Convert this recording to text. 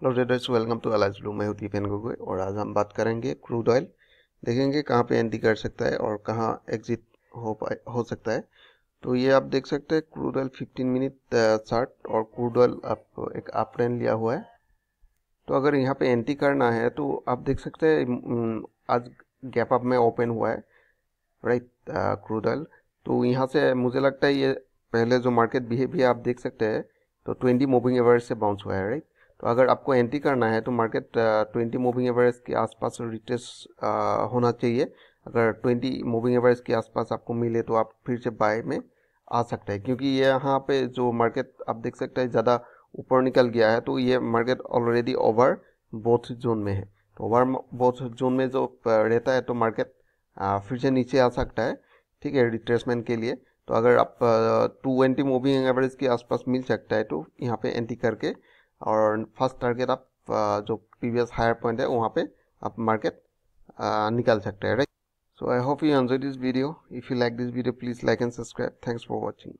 Hello traders welcome to एलाइज ब्लू मैं हूँ दीपेन गोगोई और आज हम बात करेंगे क्रूड ऑयल देखेंगे कहाँ पे एंट्री कर सकता है और कहाँ एग्जिट हो पाए, हो सकता है। तो ये आप देख सकते हैं क्रूड ऑयल 15 मिनट चार्ट और क्रूड ऑयल आप, एक अप ट्रेंड लिया हुआ है। तो अगर यहाँ पे एंट्री करना है तो आप देख सकते हैं आज गैप अप में ओपन हुआ है राइट क्रूड ऑयल तो यहाँ से मुझे लगता है ये, पहले जो मार्केट बिहेवियर आप देख सकते हैं तो 20 मूविंग एवरेज से बाउंस हुआ है राइट तो अगर आपको एंट्री करना है तो मार्केट ट्वेंटी मूविंग एवरेज के आसपास रिटेस होना चाहिए। अगर ट्वेंटी मूविंग एवरेज के आसपास आपको मिले तो आप फिर से बाय में आ सकते हैं। क्योंकि यहाँ पे जो मार्केट आप देख सकते हैं, ज़्यादा ऊपर निकल गया है तो ये market already overbought zone में है। तो ओवर बोथ जोन में जो रहता है तो मार्केट फिर से नीचे आ सकता है। ठीक है रिट्रेसमेंट के लिए। तो अगर आप टू एंटी मूविंग एवरेज के आसपास मिल सकता है तो यहाँ पे एंट्री करके और फ़र्स्ट टारगेट आप जो प्रीवियस हायर पॉइंट है, वहाँ पे आप मार्केट निकाल सकते हैं right so I hope you enjoy this video if you like this video please like and subscribe thanks for watching